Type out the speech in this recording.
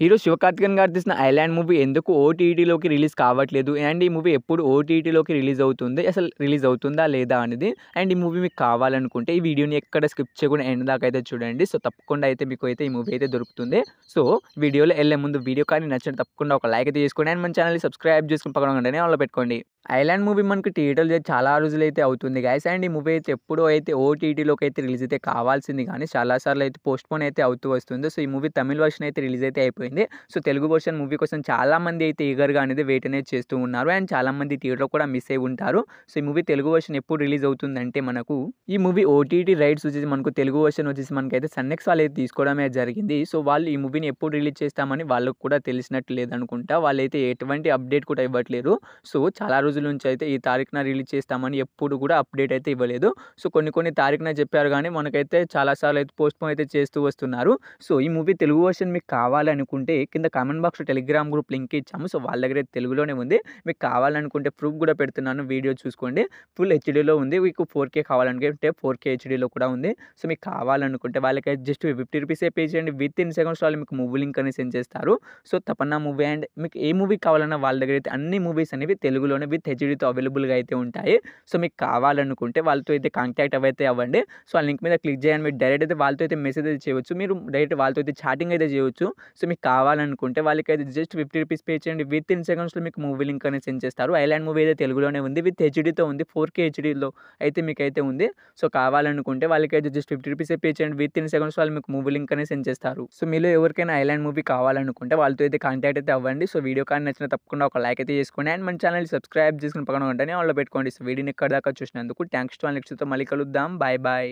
Hero శివకార్తికన్ గారు తీసిన island movie ఎందుకు ఓటీటీలోకి రిలీజ్ కావట్లేదు? అండ్ ఈ మూవీ ఎప్పుడు ఓటీటీలోకి రిలీజ్ అవుతుంది? అసలు రిలీజ్ అవుతుందా లేదా అనేది అండ్ ఈ మూవీ మీకు కావాలనుకుంటే ఈ వీడియోని ఎక్కడ స్కిప్ చేయకుండా ఎండ్ దాకా అయితే చూడండి. సో తప్పకుండా అయితే మీకు అయితే ఈ మూవీ అయితే దొరుకుతుంది. సో వీడియోలో వెళ్ళే ముందు వీడియో కానీ నచ్చిన తప్పకుండా ఒక లైక్ అయితే చేసుకోండి. అండ్ మన ఛానల్ని సబ్స్క్రైబ్ చేసుకుని పక్కన వెంటనే ఆన్లో పెట్టుకోండి. ఐలాండ్ మూవీ మనకి థియేటర్లు చాలా రోజులు అయితే అవుతుంది గాయస్ అండ్ ఈ మూవీ అయితే ఎప్పుడో అయితే ఓటీటీలోకి అయితే రిలీజ్ అయితే కావాల్సింది కానీ చాలాసార్లు అయితే పోస్ట్పోన్ అయితే అవుతూ వస్తుంది. సో ఈ మూవీ తమిళ వర్షన్ అయితే రిలీజ్ అయితే అయిపోయింది. సో తెలుగు వర్షన్ మూవీ కోసం చాలామంది అయితే ఈగర్గా అనేది వెయిట్ అనేది చేస్తూ ఉన్నారు. అండ్ చాలామంది థియేటర్లో కూడా మిస్ అయి ఉంటారు. సో ఈ మూవీ తెలుగు వర్షన్ ఎప్పుడు రిలీజ్ అవుతుందంటే మనకు ఈ మూవీ ఓటీటీ రైట్స్ వచ్చేసి మనకు తెలుగు వర్షన్ వచ్చేసి మనకైతే సన్నెక్స్ వాళ్ళు అయితే తీసుకోవడమే జరిగింది. సో వాళ్ళు ఈ మూవీని ఎప్పుడు రిలీజ్ చేస్తామని వాళ్ళకు కూడా తెలిసినట్టు లేదనుకుంటా. వాళ్ళైతే ఎటువంటి అప్డేట్ కూడా ఇవ్వట్లేరు. సో చాలా రోజులు నుంచి అయితే ఈ తారీఖున రిలీజ్ చేస్తామని ఎప్పుడు కూడా అప్డేట్ అయితే ఇవ్వలేదు. సో కొన్ని కొన్ని తారీఖున చెప్పారు కానీ మనకైతే చాలాసార్లు అయితే పోస్ట్ పోన్ అయితే చేస్తూ వస్తున్నారు. సో ఈ మూవీ తెలుగు వర్షన్ మీకు కావాలనుకుంటే కింద comment box Telegram group link ఇచ్చాము. సో వాళ్ళ దగ్గర అయితే తెలుగులోనే ఉంది. మీకు కావాలనుకుంటే ప్రూఫ్ కూడా పెడుతున్నాను. వీడియో చూసుకోండి. ఫుల్ హెచ్డీలో ఉంది. మీకు ఫోర్ కే కావాలనుకుంటే ఫోర్ కే హెచ్డీలో కూడా ఉంది. సో మీకు కావాలనుకుంటే వాళ్ళకైతే జస్ట్ ఫిఫ్టీ రూపీసే పే చేయండి. విత్ ఇన్ సెకండ్స్ వాళ్ళు మీకు మూవీ లింక్ అని సెండ్ చేస్తారు. సో తపన్నా మూవీ అండ్ మీకు ఏ మూవీ కావాలన్నా వాళ్ళ దగ్గర అయితే అన్ని మూవీస్ అనేవి తెలుగులోనే విత్ హెచ్డితో అవైలబుల్గా అయితే ఉంటాయి. సో మీకు కావాలనుకుంటే వాళ్ళతో అయితే కాంటాక్ట్ అయితే అవ్వండి. సో ఆ లింక్ మీద క్లిక్ చేయండి. మీరు డైరెక్ట్ అయితే వాళ్ళతో అయితే మెసేజ్ అయితే చేయవచ్చు మీరు డైరెక్ట్ వాళ్ళతో అయితే చాటింగ్ అయితే చేయవచ్చు సో మీకు కావాలనుకుంటే వాళ్ళకి అయితే జస్ట్ ఫిఫ్టీ రూపీస్ పే చేయండి. విత్ ఇన్ సెకండ్స్లో మీకు మూవీ లింక్ అనేది సెండ్ చేస్తారు. ఐలాండ్ మూవీ అయితే తెలుగులోనే ఉంది. విత్ హెచ్డీతో ఉంది. ఫోర్ కే హెచ్డీలో అయితే మీకు అయితే ఉంది. సో కావాలనుకుంటే వాళ్ళకి అయితే జస్ట్ ఫిఫ్టీ రూపీస్ పే చేయండి. విత్ ఇన్ సెకండ్స్ వాళ్ళు మీకు మూవీ లింక్ అనేది సెండ్ చేస్తారు. సో మీలో ఎవరికైనా ఐలాండ్ మూవీ కావాలనుకుంటే వాళ్ళతో అయితే కాంటాక్ట్ అయితే అవ్వండి. సో వీడియో కానీ నచ్చిన తప్పకుండా ఒక లైక్ అయితే చేసుకోండి. అండ్ మన ఛానల్ సబ్స్క్రైబ్ చేసుకుని పక్కన ఉంటేనే వాళ్ళు పెట్టుకోండి. సో ఇక్కడ ఎక్కడ దాకా చూసినందుకు థ్యాంక్స్ టు నెక్స్ట్తో మళ్ళీ కలుద్దాం. Bye bye